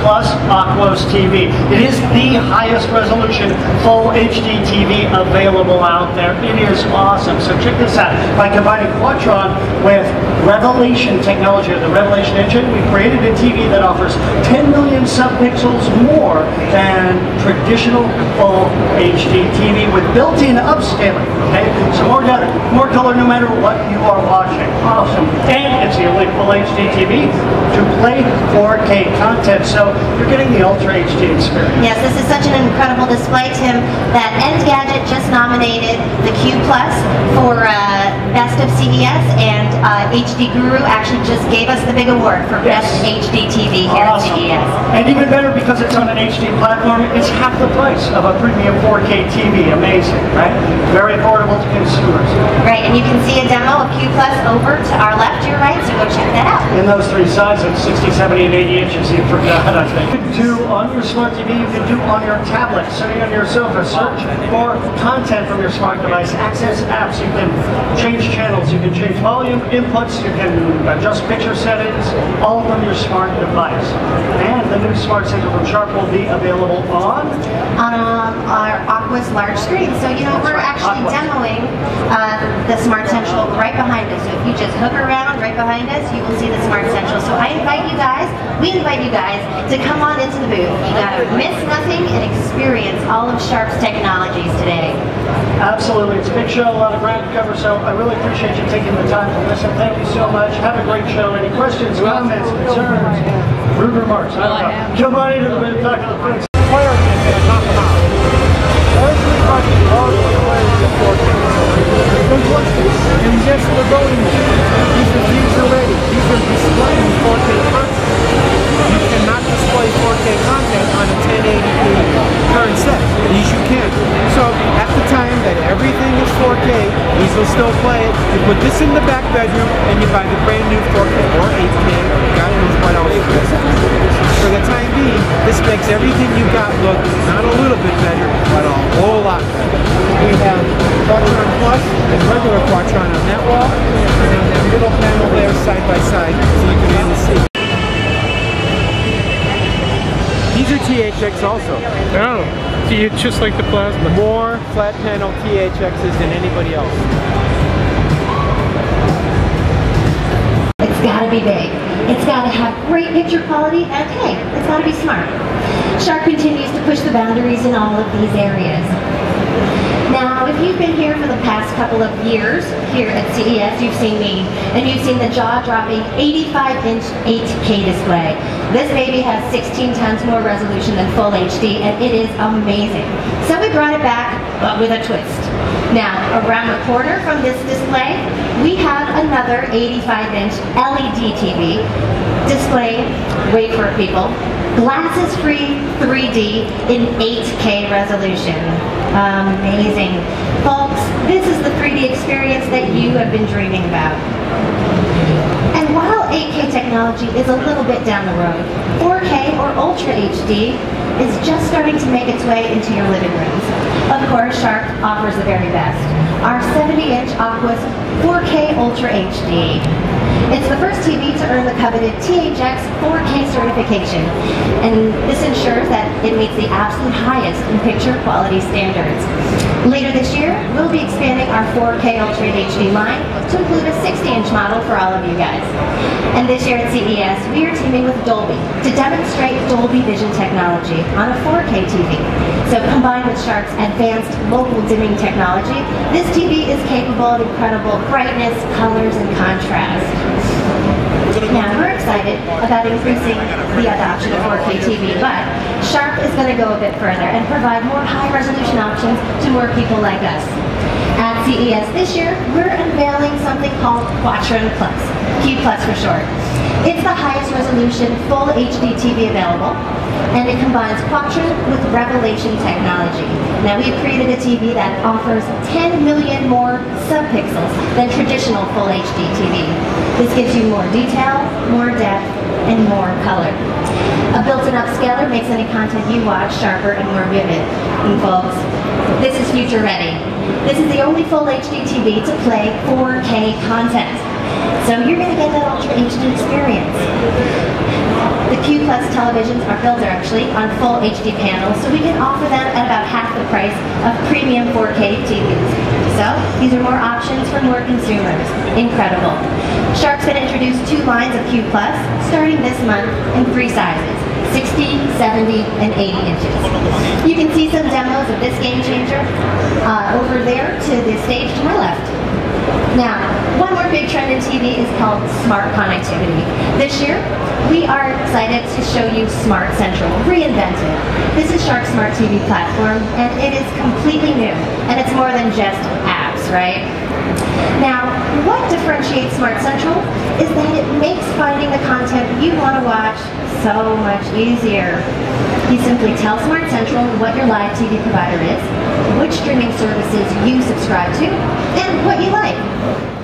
Plus Aquos TV. It is the highest resolution full HD TV available out there. It is awesome. So check this out. By combining Quattron with Revelation technology, or the Revelation engine, we created a TV that offers 10 million subpixels more than traditional full HD TV with built-in upscaling. Okay, so more data, more color, no matter what you are watching. Awesome, and it's the only full HD TV to play 4K content. So you're getting the Ultra HD experience. Yes, this is such an incredible display, Tim, that Engadget just nominated the Q Plus for uh, Best of CES, and uh, HD Guru actually just gave us the big award for Yes. Best HD TV here Awesome. at CES. And even better because it's on an HD platform, it's half the price of a premium 4K TV. Amazing, right? Very affordable to consumers. Right, and you can see a demo of Q Plus over to our left, your right, so go check that out. In those three sizes, 60, 70, and 80 inches, you forgot, I think. You can do on your smart TV, you can do on your tablet, sitting on your sofa, search for content from your smart device, access apps, you can change channels, you can change volume, inputs, you can adjust picture settings, all from your smart device. And the new Smart Central from Sharp will be available on on um, our Aquos large screen. So, you know, That's we're right, actually Aqua. demoing uh, the Smart Central right behind us. So if you just hook around right behind us, you will see the Smart Central. So I invite you guys, we invite you guys to come on into the booth. You gotta miss nothing and experience all of Sharp's technologies today. Absolutely. It's a big show, a lot of ground to cover, so I really appreciate you taking the time to listen. Thank you so much. Have a great show. Any questions, comments, concerns, rude remarks? I don't know. Come on into the talk to the folks. Will still play it. You put this in the back bedroom and you buy the brand new 4K or 8K. God knows what else. For the time being, this makes everything you got look not a little bit better, but a whole lot better. We have Quattron Plus and regular Quattron on that wall, and on that middle panel there side by side, so you can really see. These are THX also. Oh, see, it's just like the plasma. More flat panel THXs than anybody else. It's gotta be big. It's gotta have great picture quality, and hey, it's gotta be smart. Sharp continues to push the boundaries in all of these areas. Now, if you've been here for the past couple of years here at CES, you've seen me, and you've seen the jaw-dropping 85-inch 8K display. This baby has 16 times more resolution than Full HD, and it is amazing. So we brought it back, but with a twist. Now, around the corner from this display, we have another 85-inch LED TV displaying, wait for people, glasses-free 3D in 8K resolution. Amazing. Folks, this is the 3D experience that you have been dreaming about. And while 8K technology is a little bit down the road, 4K or Ultra HD is just starting to make its way into your living rooms. Of course, Sharp offers the very best. Our 70-inch Aquos 4K Ultra HD. It's the first TV to earn the coveted THX 4K certification, and this ensures that it meets the absolute highest in picture quality standards. Later this year, we'll be expanding our 4K Ultra HD line to include a 60-inch model for all of you guys. And this year at CES, we are teaming with Dolby to demonstrate Dolby Vision technology on a 4K TV. So combined with Sharp's advanced local dimming technology, this TV is capable of incredible brightness, colors, and contrast. Now, we're excited about increasing the adoption of 4K TV, but Sharp is going to go a bit further and provide more high-resolution options to more people like us. At CES this year, we're unveiling something called Quattron Plus, Q Plus for short. It's the highest resolution full HD TV available, and it combines Quattron with Revelation technology. Now, we've created a TV that offers 10 million more subpixels than traditional full HD TV. This gives you more detail, more depth, and more color. A built-in upscaler makes any content you watch sharper and more vivid. And folks, this is future ready. This is the only full HD TV to play 4K content. So you're going to get that Ultra HD experience. The Q Plus televisions are built actually on full HD panels, so we can offer them at about half the price of premium 4K TVs. So these are more options for more consumers. Incredible. Sharp's going to introduce two lines of Q Plus starting this month in three sizes. 60, 70, and 80 inches. You can see some demos of this game changer uh, over there to the stage to my left. Now, one more big trend in TV is called smart connectivity. This year, we are excited to show you Smart Central, reinvented. This is Sharp Smart TV platform, and it is completely new, and it's more than just apps, right? Now, what differentiates Smart Central is that it makes finding the content you want to watch so much easier. You simply tell Smart Central what your live TV provider is, which streaming services you subscribe to, and what you like.